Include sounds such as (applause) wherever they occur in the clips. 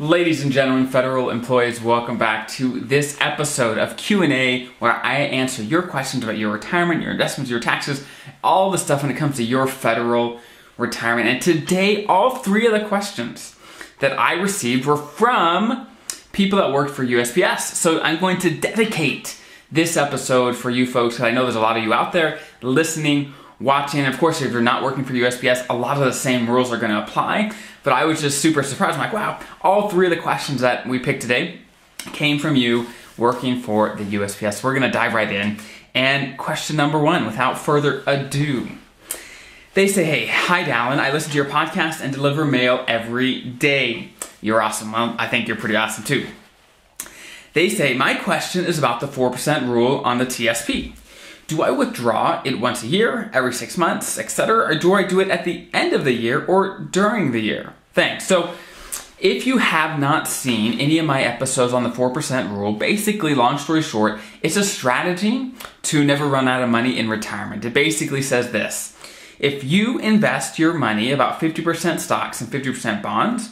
Ladies and gentlemen, federal employees, welcome back to this episode of Q&A where I answer your questions about your retirement, your investments, your taxes, all the stuff when it comes to your federal retirement. And today, all three of the questions that I received were from people that worked for USPS. So I'm going to dedicate this episode for you folks because I know there's a lot of you out there listening watching. Of course, if you're not working for USPS, a lot of the same rules are going to apply. But I was just super surprised. I'm like, wow, all three of the questions that we picked today came from you working for the USPS. We're to dive right in. And question number one, without further ado, they say, hey, hi, Dallin. I listen to your podcast and deliver mail every day. You're awesome. Well, I think you're pretty awesome too. They say, my question is about the 4% rule on the TSP. Do I withdraw it once a year, every six months, etc., or do I do it at the end of the year or during the year? Thanks. So, if you have not seen any of my episodes on the 4% rule, basically, long story short, it's a strategy to never run out of money in retirement. It basically says this if you invest your money, about 50% stocks and 50% bonds,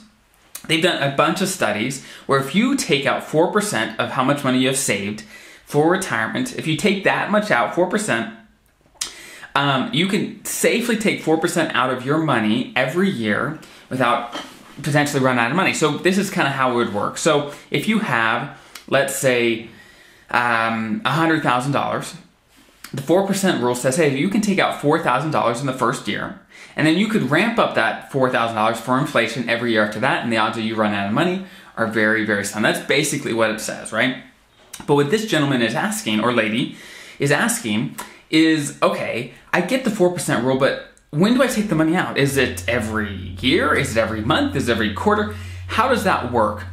they've done a bunch of studies where if you take out 4% of how much money you have saved, for retirement, if you take that much out, 4%, um, you can safely take 4% out of your money every year without potentially running out of money. So this is kind of how it would work. So if you have, let's say, um, $100,000, the 4% rule says, hey, you can take out $4,000 in the first year, and then you could ramp up that $4,000 for inflation every year after that, and the odds of you run out of money are very, very slim. That's basically what it says, right? But what this gentleman is asking, or lady, is asking is okay, I get the 4% rule, but when do I take the money out? Is it every year? Is it every month? Is it every quarter? How does that work?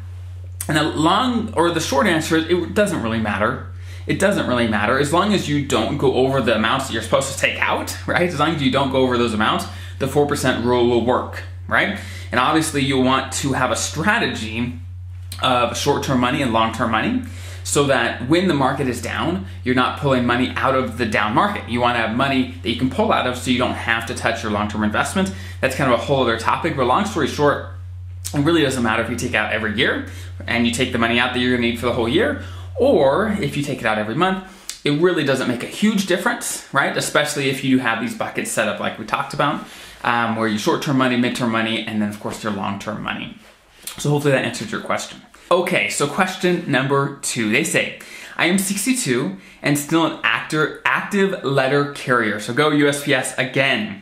And the long or the short answer is it doesn't really matter. It doesn't really matter as long as you don't go over the amounts that you're supposed to take out, right? As long as you don't go over those amounts, the 4% rule will work, right? And obviously, you want to have a strategy of short term money and long term money so that when the market is down, you're not pulling money out of the down market. You want to have money that you can pull out of so you don't have to touch your long term investment. That's kind of a whole other topic, but long story short, it really doesn't matter if you take out every year and you take the money out that you're going to need for the whole year, or if you take it out every month. It really doesn't make a huge difference, right? Especially if you have these buckets set up like we talked about, um, where your short term money, mid term money, and then of course your long term money. So hopefully that answers your question. Okay, so question number two. They say, I am 62 and still an actor, active letter carrier. So go USPS again.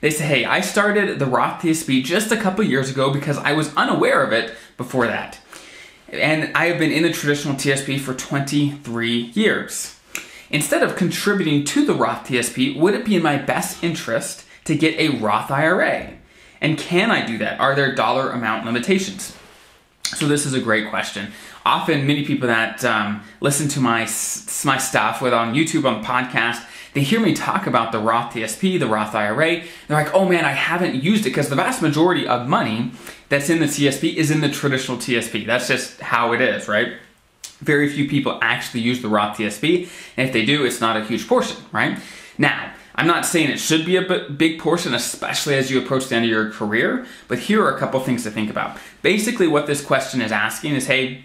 They say, hey, I started the Roth TSP just a couple years ago because I was unaware of it before that. And I have been in the traditional TSP for 23 years. Instead of contributing to the Roth TSP, would it be in my best interest to get a Roth IRA? And can I do that? Are there dollar amount limitations? So this is a great question. Often, many people that um, listen to my my stuff, whether on YouTube, on podcast, they hear me talk about the Roth TSP, the Roth IRA. They're like, "Oh man, I haven't used it because the vast majority of money that's in the TSP is in the traditional TSP. That's just how it is, right?" Very few people actually use the Roth TSP, and if they do, it's not a huge portion, right? Now, I'm not saying it should be a big portion, especially as you approach the end of your career, but here are a couple things to think about. Basically, what this question is asking is hey,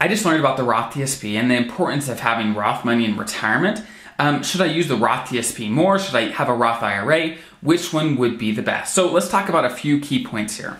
I just learned about the Roth TSP and the importance of having Roth money in retirement. Um, should I use the Roth TSP more? Should I have a Roth IRA? Which one would be the best? So let's talk about a few key points here.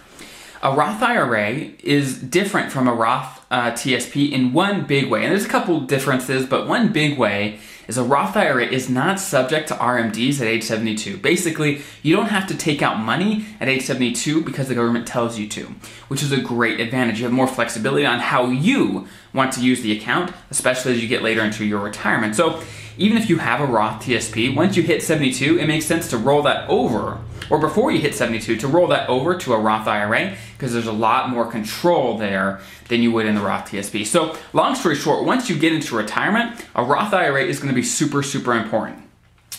A Roth IRA is different from a Roth uh, TSP in one big way, and there's a couple differences, but one big way is a Roth IRA is not subject to RMDs at age 72. Basically, you don't have to take out money at age 72 because the government tells you to, which is a great advantage. You have more flexibility on how you want to use the account, especially as you get later into your retirement. So, even if you have a Roth TSP, once you hit 72, it makes sense to roll that over, or before you hit 72, to roll that over to a Roth IRA because there's a lot more control there than you would in the Roth TSP. So, long story short, once you get into retirement, a Roth IRA is going to be super, super important.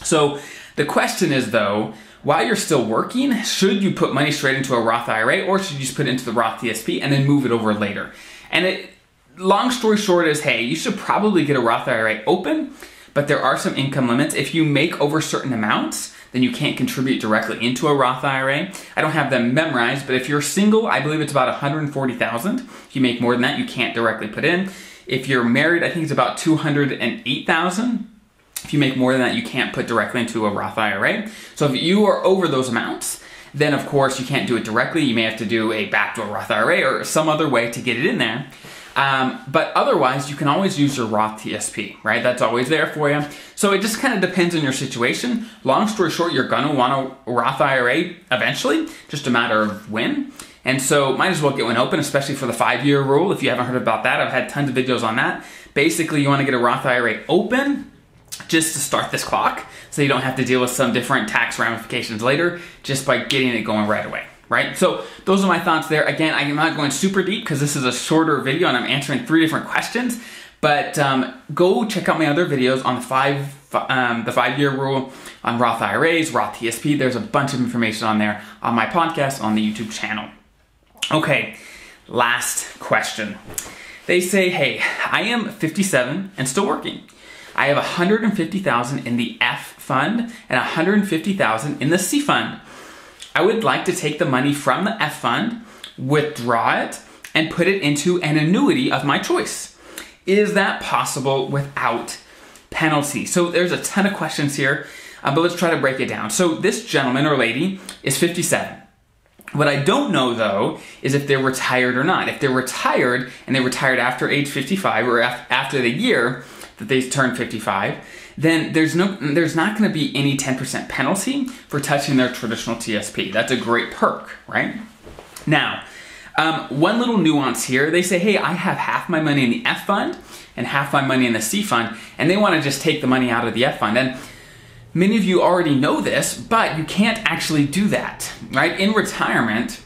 So, the question is though, while you're still working, should you put money straight into a Roth IRA or should you just put it into the Roth TSP and then move it over later? And it, long story short is, hey, you should probably get a Roth IRA open but there are some income limits. If you make over certain amounts, then you can't contribute directly into a Roth IRA. I don't have them memorized, but if you're single, I believe it's about 140,000. If you make more than that, you can't directly put in. If you're married, I think it's about 208,000. If you make more than that, you can't put directly into a Roth IRA. So if you are over those amounts, then of course you can't do it directly. You may have to do a backdoor Roth IRA or some other way to get it in there. Um, but otherwise, you can always use your Roth TSP, right? That's always there for you. So it just kind of depends on your situation. Long story short, you're gonna want a Roth IRA eventually, just a matter of when. And so might as well get one open, especially for the five year rule. If you haven't heard about that, I've had tons of videos on that. Basically, you wanna get a Roth IRA open just to start this clock so you don't have to deal with some different tax ramifications later just by getting it going right away right? So those are my thoughts there. Again, I'm not going super deep because this is a shorter video and I'm answering three different questions. But um, go check out my other videos on the five um, the five year rule on Roth IRAs, Roth TSP. There's a bunch of information on there on my podcast on the YouTube channel. Okay, last question. They say, hey, I am 57 and still working. I have 150,000 in the F fund and 150,000 in the C fund. I would like to take the money from the F fund, withdraw it, and put it into an annuity of my choice. Is that possible without penalty? So there's a ton of questions here, uh, but let's try to break it down. So this gentleman or lady is 57. What I don't know though is if they're retired or not. If they're retired and they retired after age 55 or after the year, that they turn 55, then there's no there's not going to be any 10% penalty for touching their traditional TSP. That's a great perk, right? Now, um, one little nuance here, they say, hey, I have half my money in the F fund and half my money in the C fund, and they want to just take the money out of the F fund. And many of you already know this, but you can't actually do that, right? In retirement,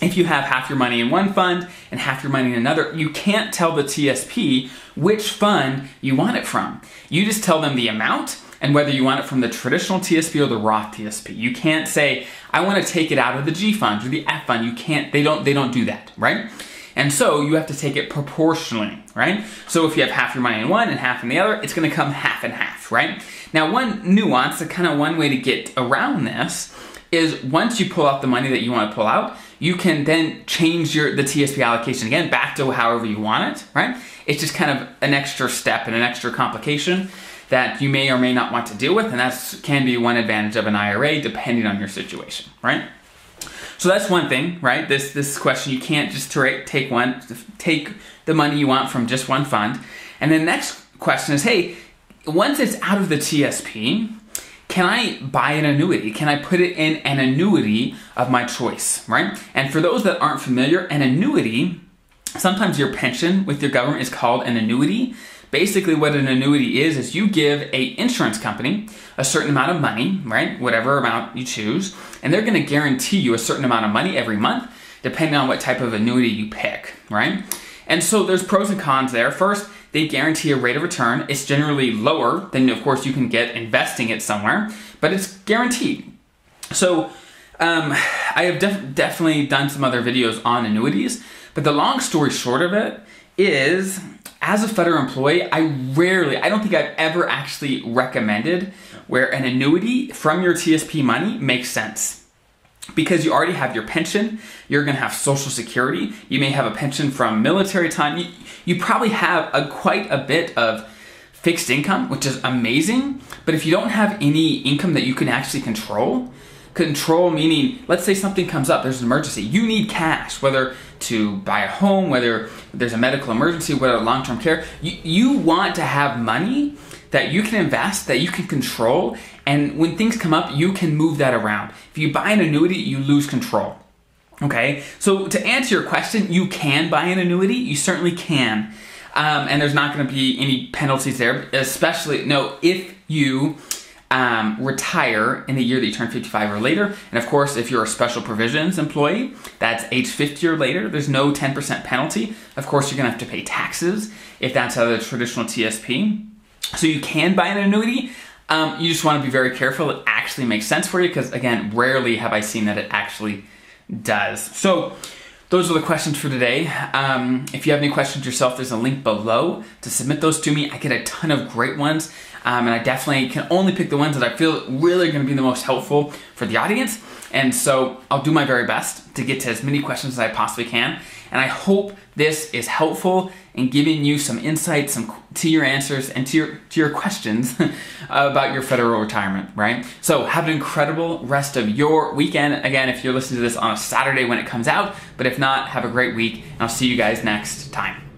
if you have half your money in one fund and half your money in another, you can't tell the TSP which fund you want it from. You just tell them the amount and whether you want it from the traditional TSP or the Roth TSP. You can't say, I want to take it out of the G fund or the F fund. You can't, they don't, they don't do that, right? And so you have to take it proportionally, right? So if you have half your money in one and half in the other, it's gonna come half and half, right? Now one nuance, kind of one way to get around this is once you pull out the money that you want to pull out, you can then change your the TSP allocation again back to however you want it, right? It's just kind of an extra step and an extra complication that you may or may not want to deal with, and that can be one advantage of an IRA depending on your situation, right? So that's one thing, right? This this question you can't just take one take the money you want from just one fund. And the next question is, hey, once it's out of the TSP, can I buy an annuity? Can I put it in an annuity of my choice, right? And for those that aren't familiar, an annuity, sometimes your pension with your government is called an annuity. Basically what an annuity is, is you give a insurance company a certain amount of money, right? Whatever amount you choose, and they're gonna guarantee you a certain amount of money every month, depending on what type of annuity you pick, right? And so there's pros and cons there. First, they guarantee a rate of return. It's generally lower than, of course, you can get investing it somewhere, but it's guaranteed. So um, I have def definitely done some other videos on annuities, but the long story short of it is as a federal employee, I rarely, I don't think I've ever actually recommended where an annuity from your TSP money makes sense because you already have your pension, you're going to have social security, you may have a pension from military time. You, you probably have a quite a bit of fixed income, which is amazing, but if you don't have any income that you can actually control, control meaning let's say something comes up, there's an emergency, you need cash, whether to buy a home, whether there's a medical emergency, whether long-term care, you, you want to have money that you can invest, that you can control, and when things come up, you can move that around. If you buy an annuity, you lose control. Okay, so to answer your question, you can buy an annuity, you certainly can. Um, and there's not going to be any penalties there, especially, no, if you um, retire in the year that you turn 55 or later. And of course, if you're a special provisions employee, that's age 50 or later, there's no 10% penalty. Of course, you're to have to pay taxes if that's out of the traditional TSP. So you can buy an annuity. Um, you just want to be very careful. It actually makes sense for you because, again, rarely have I seen that it actually does. So those are the questions for today. Um, if you have any questions yourself, there's a link below to submit those to me. I get a ton of great ones. Um, and I definitely can only pick the ones that I feel really are going to be the most helpful for the audience. And so I'll do my very best to get to as many questions as I possibly can. And I hope this is helpful in giving you some insight some, to your answers and to your, to your questions (laughs) about your federal retirement, right? So have an incredible rest of your weekend. Again, if you're listening to this on a Saturday when it comes out, but if not, have a great week. And I'll see you guys next time.